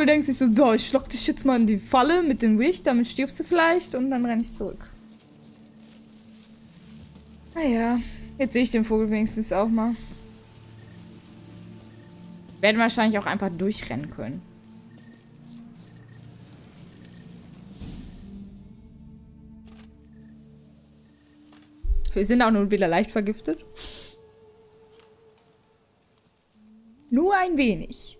Vogel denkt sich so, so, ich schlock dich jetzt mal in die Falle mit dem Wicht, damit stirbst du vielleicht und dann renne ich zurück. Naja, jetzt sehe ich den Vogel wenigstens auch mal. Werden wahrscheinlich auch einfach durchrennen können. Wir sind auch nur wieder leicht vergiftet. Nur ein wenig.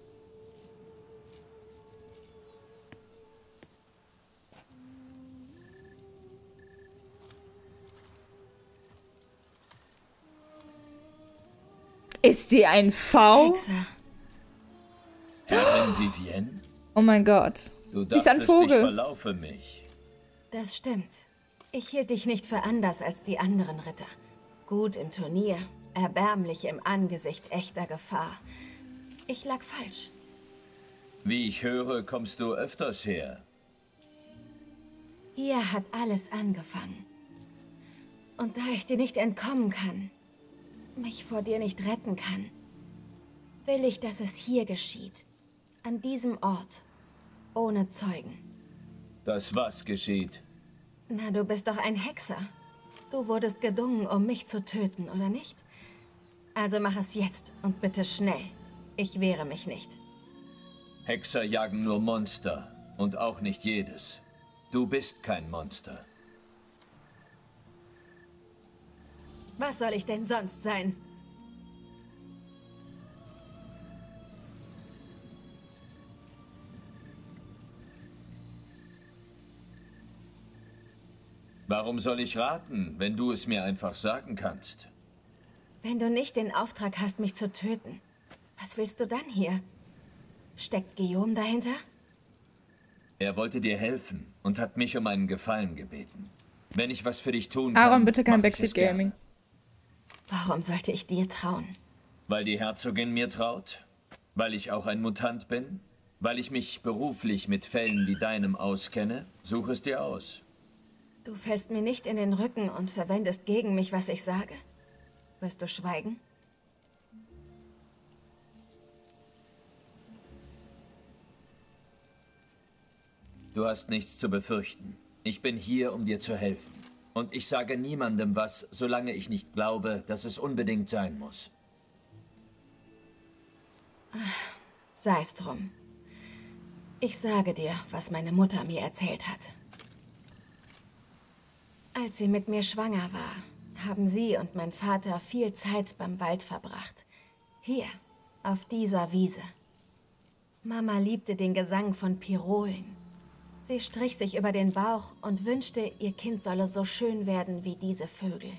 Ist sie ein V? Hexer. Vivienne, Oh mein Gott. du Sie ist ein dachtest, ich Vogel. verlaufe mich. Das stimmt. Ich hielt dich nicht für anders als die anderen Ritter. Gut im Turnier, erbärmlich im Angesicht echter Gefahr. Ich lag falsch. Wie ich höre, kommst du öfters her. Hier hat alles angefangen. Und da ich dir nicht entkommen kann, mich vor dir nicht retten kann, will ich, dass es hier geschieht. An diesem Ort. Ohne Zeugen. Das was geschieht? Na, du bist doch ein Hexer. Du wurdest gedungen, um mich zu töten, oder nicht? Also mach es jetzt und bitte schnell. Ich wehre mich nicht. Hexer jagen nur Monster und auch nicht jedes. Du bist kein Monster. Was soll ich denn sonst sein? Warum soll ich raten, wenn du es mir einfach sagen kannst? Wenn du nicht den Auftrag hast, mich zu töten, was willst du dann hier? Steckt Guillaume dahinter? Er wollte dir helfen und hat mich um einen Gefallen gebeten. Wenn ich was für dich tun kann, Aaron, bitte kein Backseat gerne. Warum sollte ich dir trauen? Weil die Herzogin mir traut? Weil ich auch ein Mutant bin? Weil ich mich beruflich mit Fällen wie deinem auskenne? Such es dir aus. Du fällst mir nicht in den Rücken und verwendest gegen mich, was ich sage. Wirst du schweigen? Du hast nichts zu befürchten. Ich bin hier, um dir zu helfen. Und ich sage niemandem was, solange ich nicht glaube, dass es unbedingt sein muss. Sei es drum. Ich sage dir, was meine Mutter mir erzählt hat. Als sie mit mir schwanger war, haben sie und mein Vater viel Zeit beim Wald verbracht. Hier, auf dieser Wiese. Mama liebte den Gesang von Pirolen. Sie strich sich über den Bauch und wünschte, ihr Kind solle so schön werden wie diese Vögel.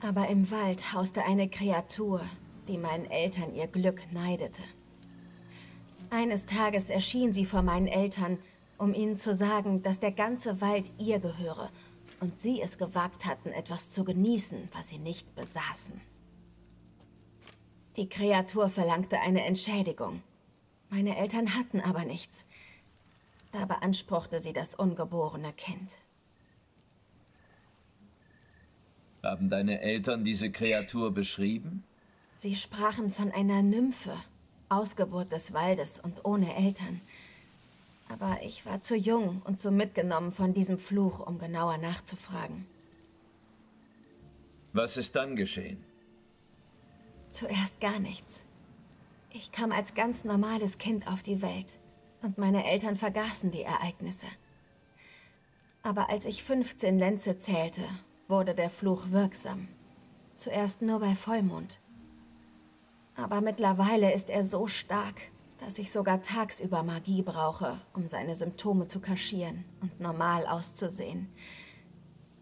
Aber im Wald hauste eine Kreatur, die meinen Eltern ihr Glück neidete. Eines Tages erschien sie vor meinen Eltern, um ihnen zu sagen, dass der ganze Wald ihr gehöre und sie es gewagt hatten, etwas zu genießen, was sie nicht besaßen. Die Kreatur verlangte eine Entschädigung. Meine Eltern hatten aber nichts. Da beanspruchte sie das ungeborene Kind. Haben deine Eltern diese Kreatur beschrieben? Sie sprachen von einer Nymphe, Ausgeburt des Waldes und ohne Eltern. Aber ich war zu jung und zu mitgenommen von diesem Fluch, um genauer nachzufragen. Was ist dann geschehen? Zuerst gar nichts. Ich kam als ganz normales Kind auf die Welt und meine Eltern vergaßen die Ereignisse. Aber als ich 15 Lenze zählte, wurde der Fluch wirksam. Zuerst nur bei Vollmond. Aber mittlerweile ist er so stark, dass ich sogar tagsüber Magie brauche, um seine Symptome zu kaschieren und normal auszusehen.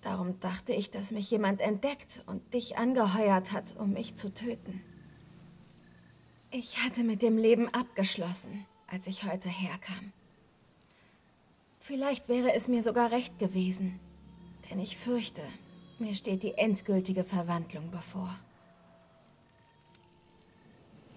Darum dachte ich, dass mich jemand entdeckt und dich angeheuert hat, um mich zu töten. Ich hatte mit dem Leben abgeschlossen, als ich heute herkam. Vielleicht wäre es mir sogar recht gewesen, denn ich fürchte, mir steht die endgültige Verwandlung bevor.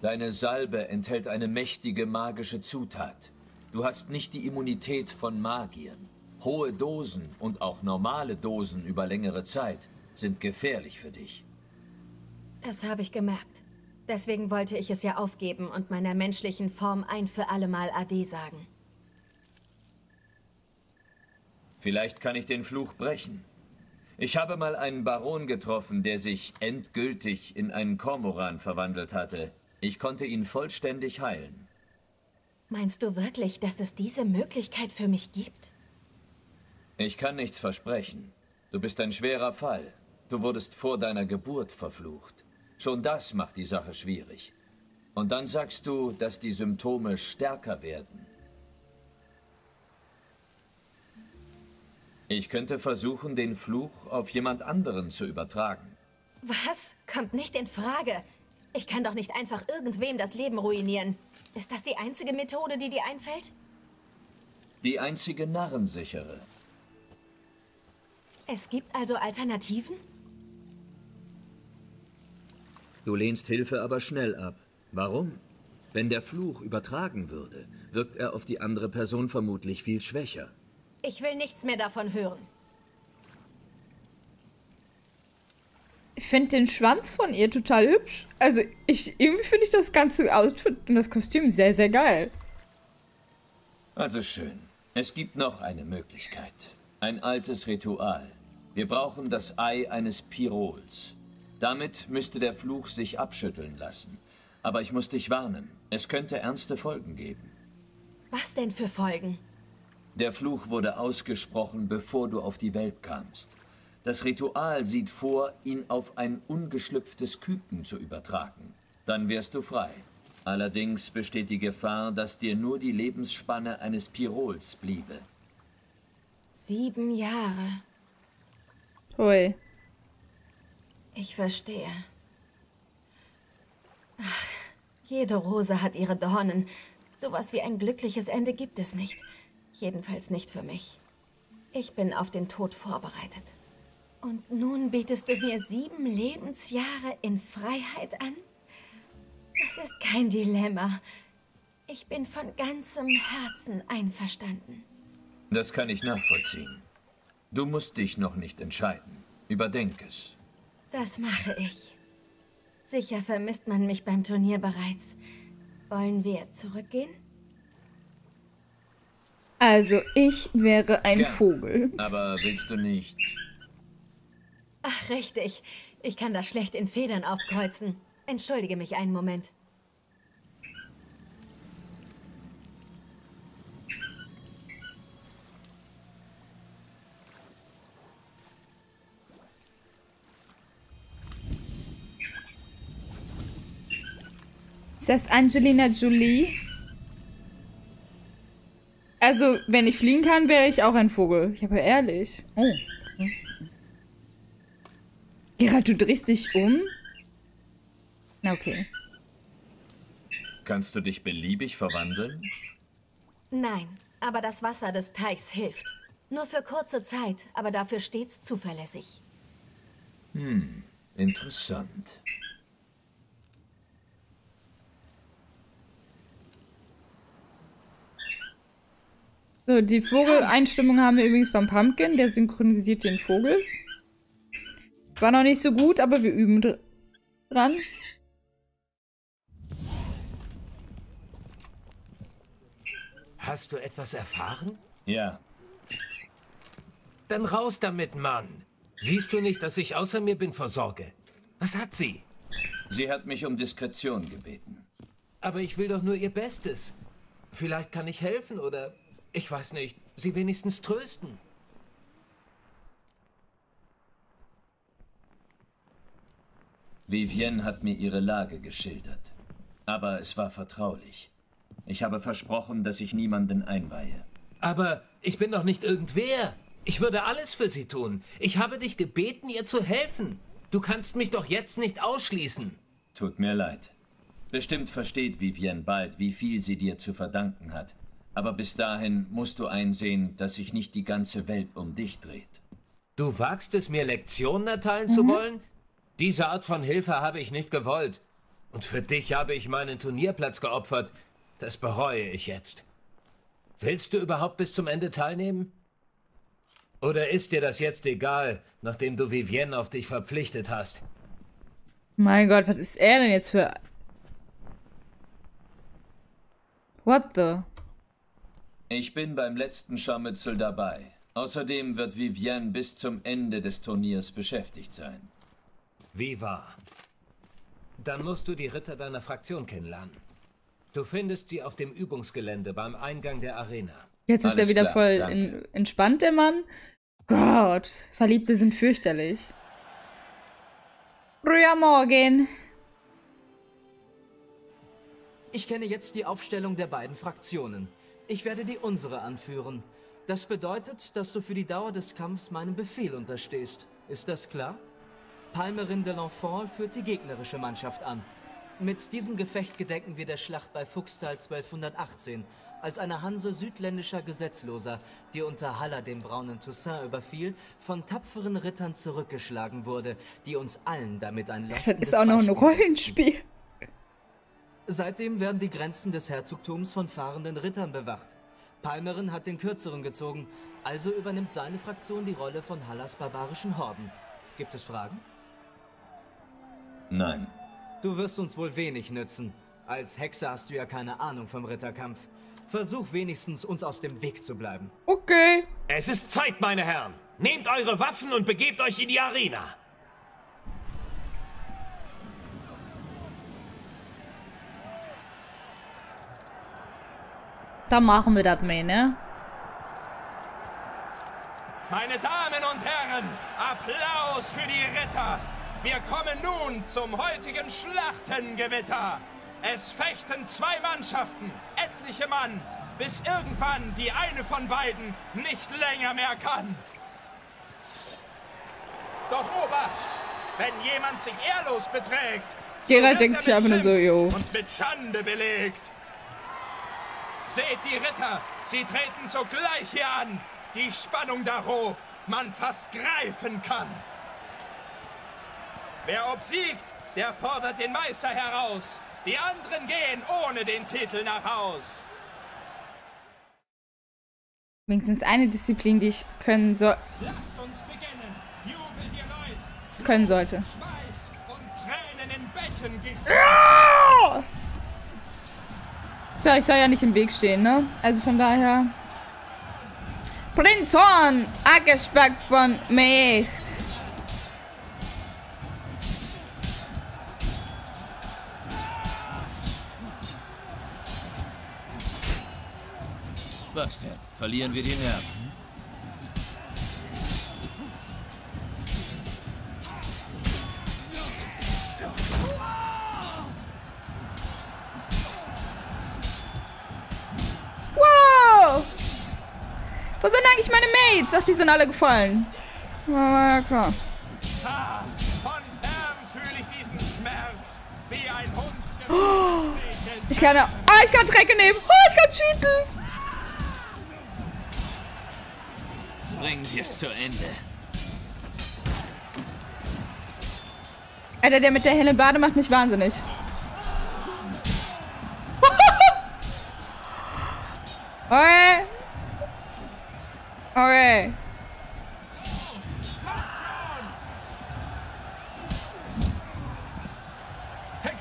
Deine Salbe enthält eine mächtige magische Zutat. Du hast nicht die Immunität von Magiern. Hohe Dosen und auch normale Dosen über längere Zeit sind gefährlich für dich. Das habe ich gemerkt. Deswegen wollte ich es ja aufgeben und meiner menschlichen Form ein für allemal Ade sagen. Vielleicht kann ich den Fluch brechen. Ich habe mal einen Baron getroffen, der sich endgültig in einen Kormoran verwandelt hatte. Ich konnte ihn vollständig heilen. Meinst du wirklich, dass es diese Möglichkeit für mich gibt? Ich kann nichts versprechen. Du bist ein schwerer Fall. Du wurdest vor deiner Geburt verflucht. Schon das macht die Sache schwierig. Und dann sagst du, dass die Symptome stärker werden. Ich könnte versuchen, den Fluch auf jemand anderen zu übertragen. Was? Kommt nicht in Frage. Ich kann doch nicht einfach irgendwem das Leben ruinieren. Ist das die einzige Methode, die dir einfällt? Die einzige narrensichere. Es gibt also Alternativen? Du lehnst Hilfe aber schnell ab. Warum? Wenn der Fluch übertragen würde, wirkt er auf die andere Person vermutlich viel schwächer. Ich will nichts mehr davon hören. Ich finde den Schwanz von ihr total hübsch. Also, ich, irgendwie finde ich das ganze Outfit und das Kostüm sehr, sehr geil. Also schön. Es gibt noch eine Möglichkeit. Ein altes Ritual. Wir brauchen das Ei eines Pirols. Damit müsste der Fluch sich abschütteln lassen. Aber ich muss dich warnen. Es könnte ernste Folgen geben. Was denn für Folgen? Der Fluch wurde ausgesprochen, bevor du auf die Welt kamst. Das Ritual sieht vor, ihn auf ein ungeschlüpftes Küken zu übertragen. Dann wärst du frei. Allerdings besteht die Gefahr, dass dir nur die Lebensspanne eines Pirols bliebe. Sieben Jahre. Hui. Ich verstehe. Ach, jede Rose hat ihre Dornen. Sowas wie ein glückliches Ende gibt es nicht. Jedenfalls nicht für mich. Ich bin auf den Tod vorbereitet. Und nun bietest du mir sieben Lebensjahre in Freiheit an? Das ist kein Dilemma. Ich bin von ganzem Herzen einverstanden. Das kann ich nachvollziehen. Du musst dich noch nicht entscheiden. Überdenk es. Das mache ich. Sicher vermisst man mich beim Turnier bereits. Wollen wir zurückgehen? Also, ich wäre ein Gern. Vogel. Aber willst du nicht... Ach, richtig. Ich kann das schlecht in Federn aufkreuzen. Entschuldige mich einen Moment. Ist das Angelina Jolie? Also, wenn ich fliegen kann, wäre ich auch ein Vogel. Ich aber ehrlich. Oh. Gerald, du drehst dich um? Na, okay. Kannst du dich beliebig verwandeln? Nein, aber das Wasser des Teichs hilft. Nur für kurze Zeit, aber dafür stets zuverlässig. Interessant. So, die Vogeleinstimmung haben wir übrigens vom Pumpkin. Der synchronisiert den Vogel. War noch nicht so gut, aber wir üben dr- dran. Hast du etwas erfahren? Ja, Dann raus damit, Mann. Siehst du nicht, dass ich außer mir bin vor Sorge? Was hat sie? sie hat mich um Diskretion gebeten. Aber ich will doch nur ihr Bestes. Vielleicht kann ich helfen oder, ich weiß nicht, sie wenigstens trösten. Vivienne hat mir ihre Lage geschildert. Aber es war vertraulich. Ich habe versprochen, dass ich niemanden einweihe. Aber ich bin doch nicht irgendwer. Ich würde alles für sie tun. Ich habe dich gebeten, ihr zu helfen. Du kannst mich doch jetzt nicht ausschließen. Tut mir leid. Bestimmt versteht Vivienne bald, wie viel sie dir zu verdanken hat. Aber bis dahin musst du einsehen, dass sich nicht die ganze Welt um dich dreht. Du wagst es, mir Lektionen erteilen zu wollen? Diese Art von Hilfe habe ich nicht gewollt. Und für dich habe ich meinen Turnierplatz geopfert. Das bereue ich jetzt. Willst du überhaupt bis zum Ende teilnehmen? Oder ist dir das jetzt egal, nachdem du Vivienne auf dich verpflichtet hast? Mein Gott, was ist er denn jetzt für What the? Ich bin beim letzten Scharmützel dabei. Außerdem wird Vivienne bis zum Ende des Turniers beschäftigt sein. Wie wahr? Dann musst du die Ritter deiner Fraktion kennenlernen. Du findest sie auf dem Übungsgelände beim Eingang der Arena. Jetzt ist Alles er wieder klar, voll in, entspannt, der Mann. Gott, Verliebte sind fürchterlich. Früher Morgen. Ich kenne jetzt die Aufstellung der beiden Fraktionen. Ich werde die unsere anführen. Das bedeutet, dass du für die Dauer des Kampfs meinem Befehl unterstehst. Ist das klar? Palmerin de l'Enfant führt die gegnerische Mannschaft an. Mit diesem Gefecht gedenken wir der Schlacht bei Fuchstal 1218, als eine Hanse südländischer Gesetzloser, die unter Haller dem braunen Toussaint überfiel, von tapferen Rittern zurückgeschlagen wurde, die uns allen damit ein Das ist auch noch ein. Rollenspiel. Seitdem werden die Grenzen des Herzogtums von fahrenden Rittern bewacht. Palmerin hat den kürzeren gezogen, also übernimmt seine Fraktion die Rolle von Hallas barbarischen Horden. Gibt es Fragen? Nein. Du wirst uns wohl wenig nützen. Als Hexer hast du ja keine Ahnung vom Ritterkampf. Versuch wenigstens, uns aus dem Weg zu bleiben. Okay. Es ist Zeit, meine Herren. Nehmt eure Waffen und begebt euch in die Arena. Dann machen wir das mal, ne? Meine Damen und Herren, Applaus für die Ritter. Wir kommen nun zum heutigen Schlachtengewitter. Es fechten zwei Mannschaften, etliche Mann, bis irgendwann die eine von beiden nicht länger mehr kann. Doch Obacht, wenn jemand sich ehrlos beträgt, wird denkt sich einfach nur so, jo. Und mit Schande belegt. Seht die Ritter, sie treten sogleich hier an. Die Spannung darob man fast greifen kann. Wer obsiegt, der fordert den Meister heraus. Die anderen gehen ohne den Titel nach Haus. Wenigstens eine Disziplin, die ich können, so Lasst uns beginnen. Jubelt ihr Leute. können sollte. Schweiß und Tränen in Bächen gibt's. So, ich soll ja nicht im Weg stehen, ne? Also von daher. Prinz Horn, Ackerspeck von Mecht. Was denn? Verlieren wir die Nerven? Eigentlich meine Mates? Ach, die sind alle gefallen. Ja, ja, klar. Ah, fühle ich kann. Oh, ich kann Drecke nehmen. Oh, ich kann cheaten. Bringen wir es zu Ende. Alter, der mit der hellen Bade macht mich wahnsinnig. Okay.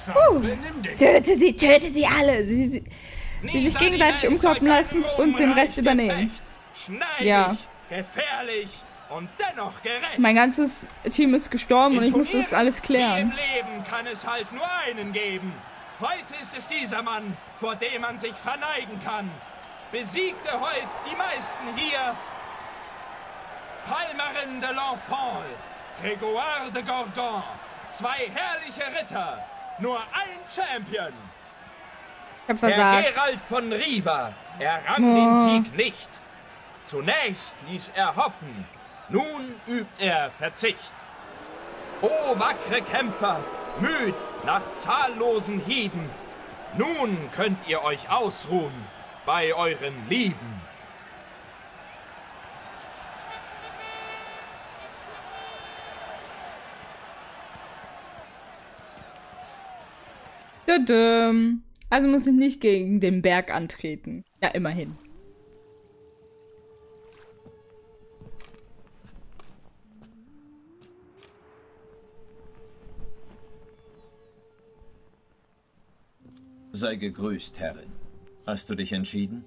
Uh. Töte sie, töte sie alle. Sie, sie, sie sich gegenseitig umkloppen lassen und den Rest übernehmen. Ja. gefährlich und dennoch gerecht. Mein ganzes Team ist gestorben und ich muss das alles klären. im Leben kann es halt nur einen geben. Heute ist es dieser Mann, vor dem man sich verneigen kann. Besiegte heute die meisten hier. Palmerin de l'Enfant, Grégoire de Gorgon. Zwei herrliche Ritter, nur ein Champion. Ich hab Der versagt. Gerald von Riva errang Oh. den Sieg nicht. Zunächst ließ er hoffen, nun übt er Verzicht. O wackre Kämpfer, müd nach zahllosen Hieben, nun könnt ihr euch ausruhen bei euren Lieben. Also muss ich nicht gegen den Berg antreten. Ja, immerhin. Sei gegrüßt, Herrin. Hast du dich entschieden?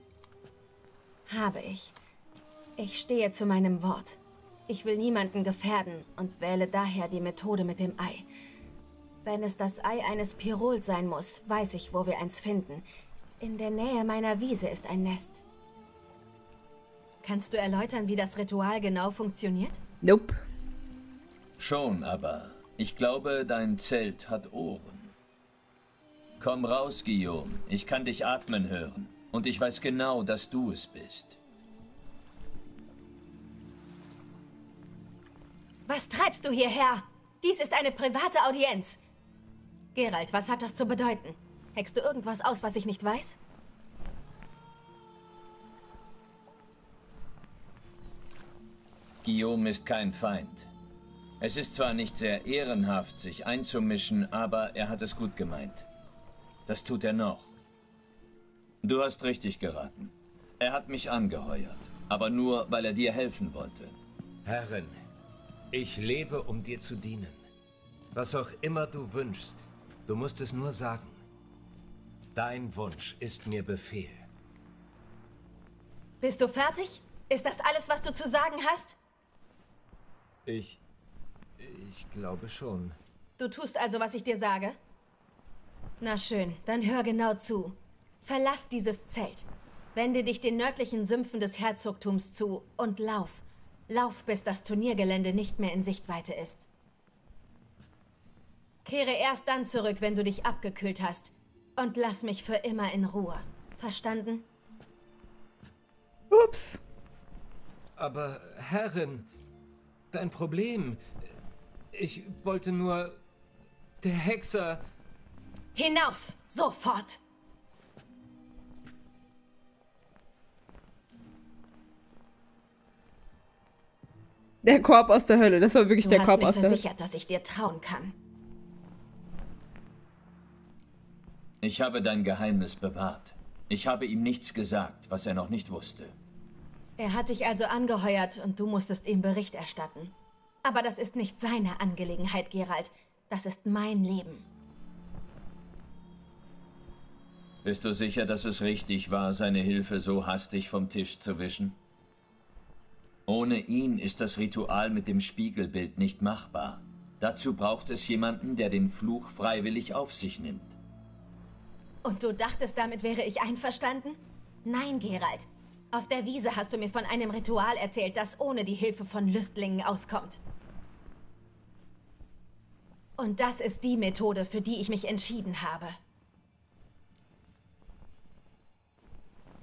Habe ich. Ich stehe zu meinem Wort. Ich will niemanden gefährden und wähle daher die Methode mit dem Ei. Wenn es das Ei eines Pirols sein muss, weiß ich, wo wir eins finden. In der Nähe meiner Wiese ist ein Nest. Kannst du erläutern, wie das Ritual genau funktioniert? Nope. Schon, aber ich glaube, dein Zelt hat Ohren. Komm raus, Guillaume. Ich kann dich atmen hören. Und ich weiß genau, dass du es bist. Was treibst du hierher? Dies ist eine private Audienz. Gerald, was hat das zu bedeuten? Heckst du irgendwas aus, was ich nicht weiß? Guillaume ist kein Feind. Es ist zwar nicht sehr ehrenhaft, sich einzumischen, aber er hat es gut gemeint. Das tut er noch. Du hast richtig geraten. Er hat mich angeheuert, aber nur, weil er dir helfen wollte. Herrin, ich lebe, um dir zu dienen. Was auch immer du wünschst, du musst es nur sagen. Dein Wunsch ist mir Befehl. Bist du fertig? Ist das alles, was du zu sagen hast? Ich... ich glaube schon. Du tust also, was ich dir sage? Na schön, dann hör genau zu. Verlass dieses Zelt. Wende dich den nördlichen Sümpfen des Herzogtums zu und lauf. Lauf, bis das Turniergelände nicht mehr in Sichtweite ist. Kehre erst dann zurück, wenn du dich abgekühlt hast. Und lass mich für immer in Ruhe. Verstanden? Ups. Aber, Herrin, dein Problem... Ich wollte nur... Der Hexer... Hinaus! Sofort! Der Korb aus der Hölle. Das war wirklich Du der Korb aus der Hölle. versichert, dass ich dir trauen kann. Ich habe dein Geheimnis bewahrt. Ich habe ihm nichts gesagt, was er noch nicht wusste. Er hat dich also angeheuert und du musstest ihm Bericht erstatten. Aber das ist nicht seine Angelegenheit, Gerald. Das ist mein Leben. Bist du sicher, dass es richtig war, seine Hilfe so hastig vom Tisch zu wischen? Ohne ihn ist das Ritual mit dem Spiegelbild nicht machbar. Dazu braucht es jemanden, der den Fluch freiwillig auf sich nimmt. Und du dachtest, damit wäre ich einverstanden? Nein, Gerald. Auf der Wiese hast du mir von einem Ritual erzählt, das ohne die Hilfe von Lüstlingen auskommt. Und das ist die Methode, für die ich mich entschieden habe.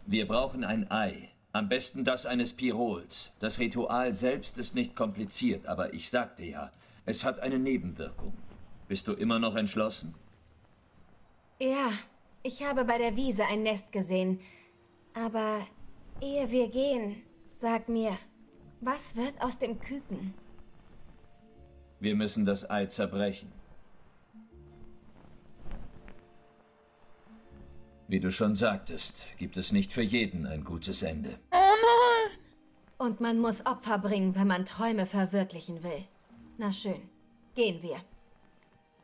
Wir brauchen ein Ei. Am besten das eines Pirols. Das Ritual selbst ist nicht kompliziert, aber ich sagte ja, es hat eine Nebenwirkung. Bist du immer noch entschlossen? Ja, ich habe bei der Wiese ein Nest gesehen. Aber ehe wir gehen, sag mir, was wird aus dem Küken? Wir müssen das Ei zerbrechen. Wie du schon sagtest, gibt es nicht für jeden ein gutes Ende. Und man muss Opfer bringen, wenn man Träume verwirklichen will. Na schön, gehen wir.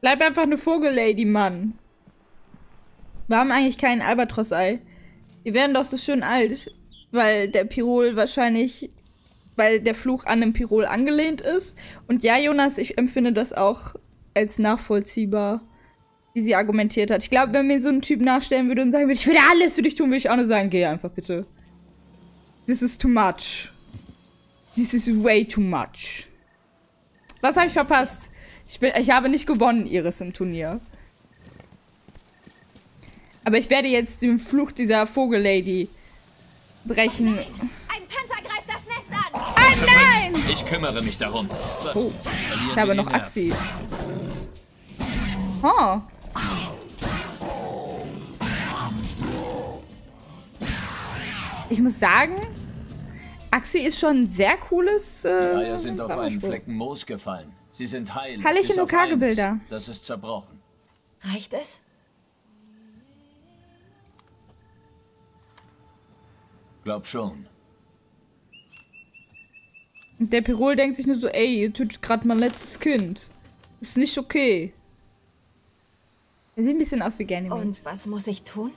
Bleib einfach eine Vogellady, Mann. Wir haben eigentlich kein Albatros-Ei. Wir werden doch so schön alt, weil der Pirol wahrscheinlich, weil der Fluch an dem Pirol angelehnt ist. Und ja, Jonas, ich empfinde das auch als nachvollziehbar, wie sie argumentiert hat. Ich glaube, wenn mir so ein Typ nachstellen würde und sagen würde, ich würde alles für dich tun, würde ich auch nur sagen, geh einfach bitte. This is too much. This is way too much. Was habe ich verpasst? Ich, bin, ich habe nicht gewonnen, Iris, im Turnier. Aber ich werde jetzt den Fluch dieser Vogellady brechen. Ein Panther greift das Nest an! Ah, nein! Ich kümmere mich darum. Was? Oh, ich habe noch die? Axi. Oh. Ich muss sagen, Axi ist schon ein sehr cooles. Die Äh, Eier sind auf einen. Flecken Moos gefallen. Sie sind heil. Herrliche eins. Das ist zerbrochen. Reicht es? Glaub schon. Und der Pirol denkt sich nur so, ey, ihr tötet gerade mein letztes Kind. Ist nicht okay. Er sieht ein bisschen aus wie Ganymede. Und was muss ich tun?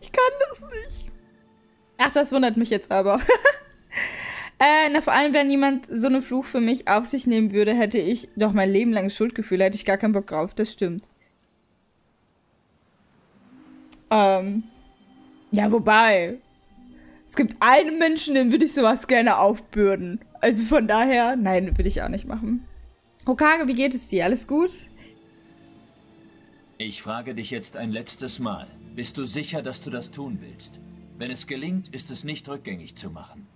Ich kann das nicht. Ach, das wundert mich jetzt aber. äh, na, vor allem, wenn jemand so einen Fluch für mich auf sich nehmen würde, hätte ich doch mein Leben lang Schuldgefühl, hätte ich gar keinen Bock drauf. Das stimmt. Ähm, ja, wobei, es gibt einen Menschen, dem würde ich sowas gerne aufbürden. Also von daher, nein, würde ich auch nicht machen. Hokage, wie geht es dir? Alles gut? Ich frage dich jetzt ein letztes Mal. Bist du sicher, dass du das tun willst? Wenn es gelingt, ist es nicht rückgängig zu machen.